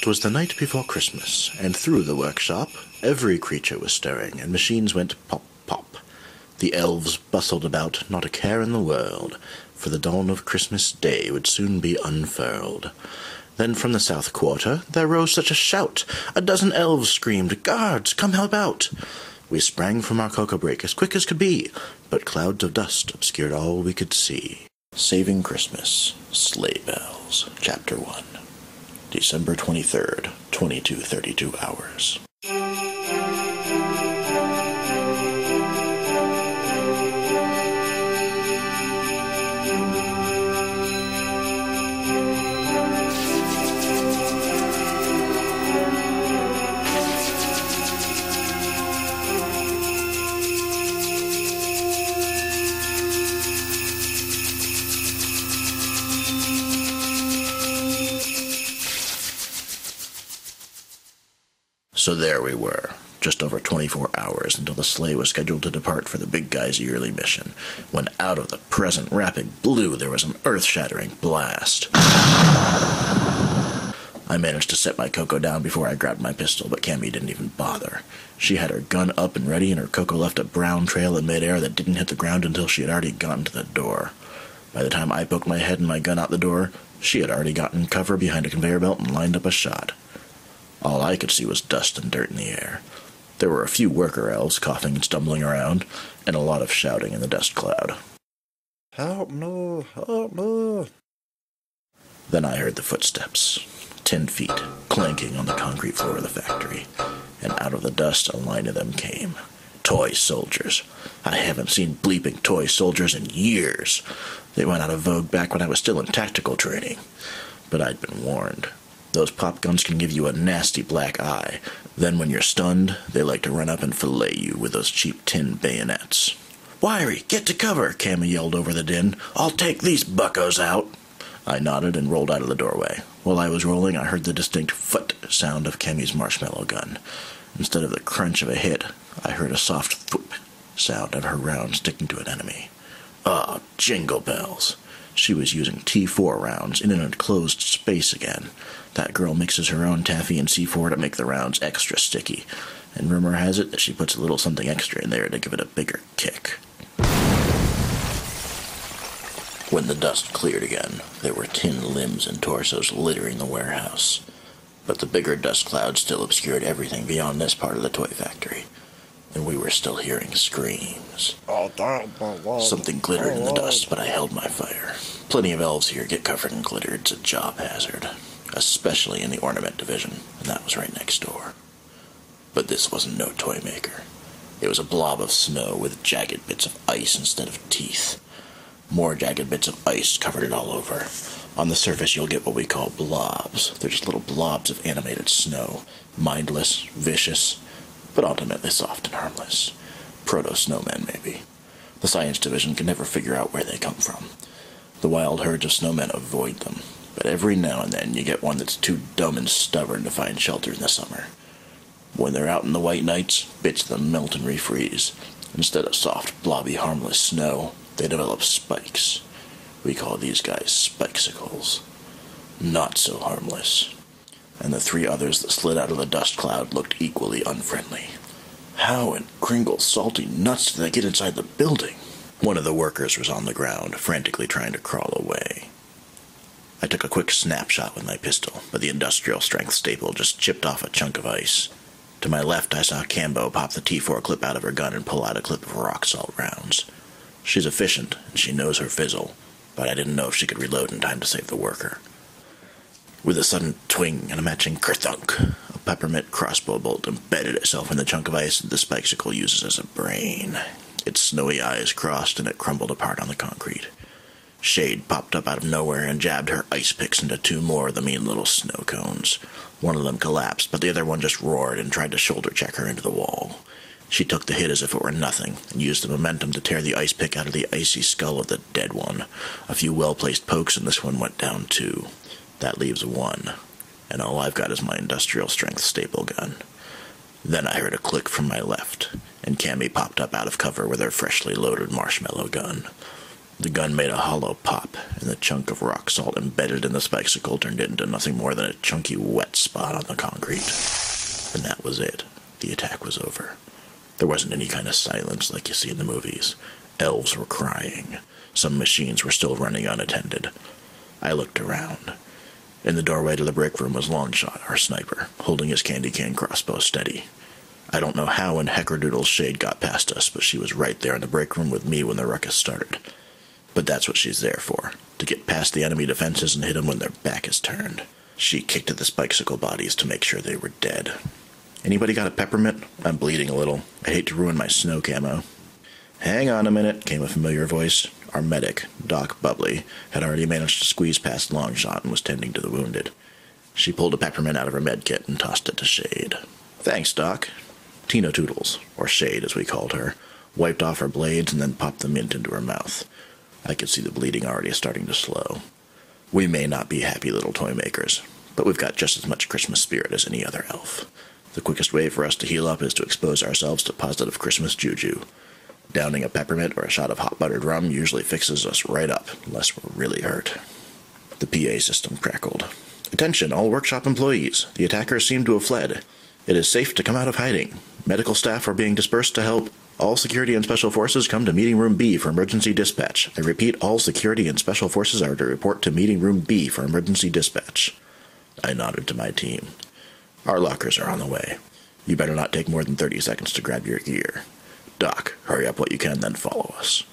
'Twas the night before Christmas, and through the workshop every creature was stirring, and machines went pop, pop. The elves bustled about, not a care in the world, for the dawn of Christmas Day would soon be unfurled. Then from the south quarter there rose such a shout, a dozen elves screamed, Guards, come help out! We sprang from our cocoa break as quick as could be, but clouds of dust obscured all we could see. Saving Christmas, Slay Bells, Chapter 1. December 23rd, 2232 hours. So there we were, just over 24 hours until the sleigh was scheduled to depart for the big guy's yearly mission, when out of the present rapid blue there was an earth shattering blast. I managed to set my cocoa down before I grabbed my pistol, but Cammy didn't even bother. She had her gun up and ready, and her cocoa left a brown trail in midair that didn't hit the ground until she had already gotten to the door. By the time I poked my head and my gun out the door, she had already gotten cover behind a conveyor belt and lined up a shot. All I could see was dust and dirt in the air. There were a few worker elves coughing and stumbling around, and a lot of shouting in the dust cloud. Help me! Help me! Then I heard the footsteps, ten feet, clanking on the concrete floor of the factory, and out of the dust a line of them came. Toy soldiers. I haven't seen bleeping toy soldiers in years. They went out of vogue back when I was still in tactical training. But I'd been warned. Those pop guns can give you a nasty black eye. Then, when you're stunned, they like to run up and fillet you with those cheap tin bayonets. Wiry, get to cover, Cammy yelled over the din. I'll take these buckos out. I nodded and rolled out of the doorway. While I was rolling, I heard the distinct foot sound of Cammy's marshmallow gun. Instead of the crunch of a hit, I heard a soft thwip sound of her round sticking to an enemy. Oh, jingle bells. She was using T4 rounds in an enclosed space again. That girl mixes her own taffy and C4 to make the rounds extra sticky, and rumor has it that she puts a little something extra in there to give it a bigger kick. When the dust cleared again, there were tin limbs and torsos littering the warehouse. But the bigger dust cloud still obscured everything beyond this part of the toy factory, were still hearing screams. Something glittered in the dust, but I held my fire. Plenty of elves here get covered in glitter. It's a job hazard, especially in the ornament division, and that was right next door. But this wasn't no toy maker. It was a blob of snow with jagged bits of ice instead of teeth. More jagged bits of ice covered it all over. On the surface, you'll get what we call blobs. They're just little blobs of animated snow. Mindless, vicious, but ultimately soft and harmless. Proto snowmen, maybe. The science division can never figure out where they come from. The wild herds of snowmen avoid them, but every now and then you get one that's too dumb and stubborn to find shelter in the summer. When they're out in the white nights, bits of them melt and refreeze. Instead of soft, blobby, harmless snow, they develop spikes. We call these guys spikesicles. Not so harmless. And the three others that slid out of the dust cloud looked equally unfriendly. How in Kringle's salty nuts did they get inside the building? One of the workers was on the ground, frantically trying to crawl away. I took a quick snapshot with my pistol, but the industrial strength staple just chipped off a chunk of ice. To my left, I saw Cambo pop the T4 clip out of her gun and pull out a clip of rock salt rounds. She's efficient, and she knows her fizzle, but I didn't know if she could reload in time to save the worker. With a sudden twing and a matching kerthunk, a peppermint crossbow bolt embedded itself in the chunk of ice that the spikesicle uses as a brain. Its snowy eyes crossed and it crumbled apart on the concrete. Shade popped up out of nowhere and jabbed her ice picks into two more of the mean little snow cones. One of them collapsed, but the other one just roared and tried to shoulder check her into the wall. She took the hit as if it were nothing, and used the momentum to tear the ice pick out of the icy skull of the dead one. A few well placed pokes, and this one went down too. That leaves one, and all I've got is my industrial strength staple gun. Then I heard a click from my left, and Cammy popped up out of cover with her freshly loaded marshmallow gun. The gun made a hollow pop, and the chunk of rock salt embedded in the spicicle turned into nothing more than a chunky wet spot on the concrete. And that was it. The attack was over. There wasn't any kind of silence like you see in the movies. Elves were crying. Some machines were still running unattended. I looked around. In the doorway to the break room was Longshot, our sniper, holding his candy cane crossbow steady. I don't know how in Heckerdoodle's shade got past us, but she was right there in the break room with me when the ruckus started. But that's what she's there for, to get past the enemy defenses and hit them when their back is turned. She kicked at the spicicle bodies to make sure they were dead. Anybody got a peppermint? I'm bleeding a little. I hate to ruin my snow camo. Hang on a minute, came a familiar voice. Our medic, Doc Bubbly, had already managed to squeeze past Longshot and was tending to the wounded. She pulled a peppermint out of her med kit and tossed it to Shade. Thanks, Doc. Tina Toodles, or Shade as we called her, wiped off her blades and then popped the mint into her mouth. I could see the bleeding already starting to slow. We may not be happy little toy makers, but we've got just as much Christmas spirit as any other elf. The quickest way for us to heal up is to expose ourselves to positive Christmas juju. Downing a peppermint or a shot of hot buttered rum usually fixes us right up, unless we're really hurt. The PA system crackled. Attention, all workshop employees. The attackers seem to have fled. It is safe to come out of hiding. Medical staff are being dispersed to help. All security and special forces come to meeting room B for emergency dispatch. I repeat, all security and special forces are to report to meeting room B for emergency dispatch. I nodded to my team. Our lockers are on the way. You better not take more than 30 seconds to grab your gear. Doc, hurry up what you can, then follow us.